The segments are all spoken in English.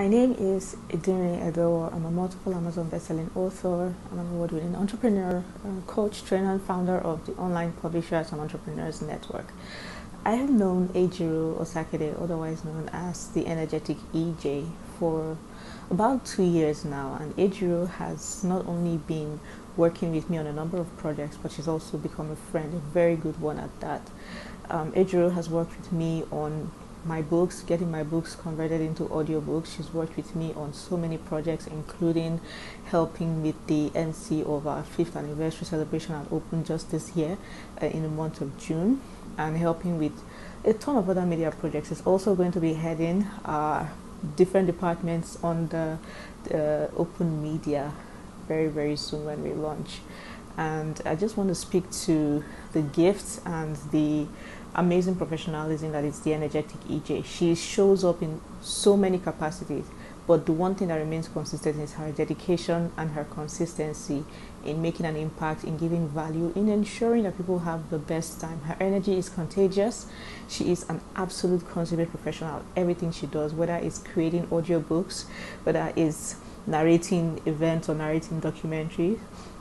My name is Edirin Edewor. I'm a multiple Amazon bestselling author. I'm an award-winning entrepreneur, coach, trainer, and founder of the online Publishers and Entrepreneurs Network. I have known Ejiro Osakede, otherwise known as the energetic EJ, for about two years now. And Ejiro has not only been working with me on a number of projects, but she's also become a friend, a very good one at that. Um, Ejiro has worked with me on my books, getting my books converted into audiobooks. She's worked with me on so many projects, including helping with the MC of our fifth anniversary celebration at Open just this year uh, in the month of June, and helping with a ton of other media projects. It's also going to be heading uh, different departments on the, the Open Media very, very soon when we launch. And I just want to speak to the gifts and the amazing professionalism that is the energetic EJ. She shows up in so many capacities, but the one thing that remains consistent is her dedication and her consistency in making an impact, in giving value, in ensuring that people have the best time. Her energy is contagious. She is an absolute consummate professional. Everything she does, whether it's creating audiobooks, whether it's narrating events or narrating documentaries,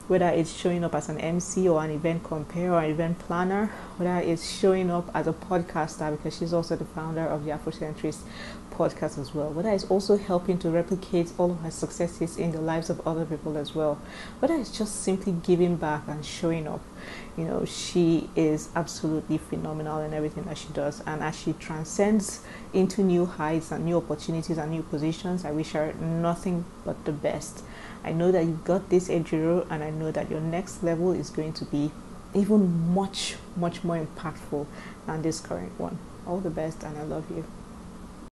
whether it's showing up as an MC or an event compere or an event planner, whether it's showing up as a podcaster because she's also the founder of the Afrocentrist podcast as well, whether it's also helping to replicate all of her successes in the lives of other people as well, whether it's just simply giving back and showing up. You know, she is absolutely phenomenal in everything that she does, and as she transcends into new heights and new opportunities and new positions, I wish her nothing but the best. I know that you've got this Ejiro, and I know that your next level is going to be even much, much more impactful than this current one. All the best, and I love you.